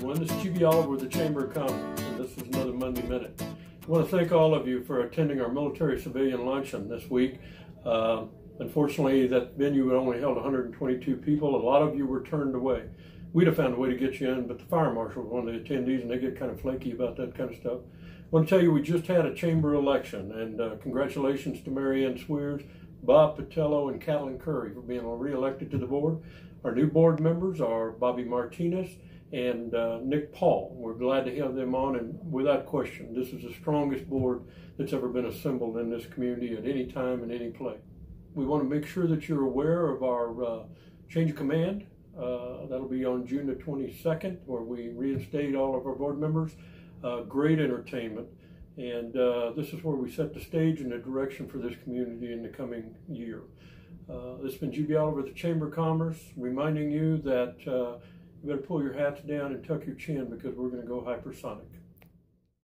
gentlemen, this is GB Oliver with the Chamber of Commerce, and this is another Monday Minute. I want to thank all of you for attending our military civilian luncheon this week. Uh, unfortunately, that venue only held 122 people. A lot of you were turned away. We'd have found a way to get you in, but the fire marshal was one of the attendees, and they get kind of flaky about that kind of stuff. I want to tell you, we just had a chamber election, and uh, congratulations to Marianne Swears, Bob Patello, and Catalin Curry for being re-elected to the board. Our new board members are Bobby Martinez and uh, Nick Paul. We're glad to have them on, and without question, this is the strongest board that's ever been assembled in this community at any time and any place. We want to make sure that you're aware of our uh, change of command. Uh, that'll be on June the 22nd, where we reinstate all of our board members. Uh, great entertainment, and uh, this is where we set the stage and the direction for this community in the coming year. Uh, this has been GB Oliver, the Chamber of Commerce, reminding you that you better pull your hats down and tuck your chin because we're going to go hypersonic.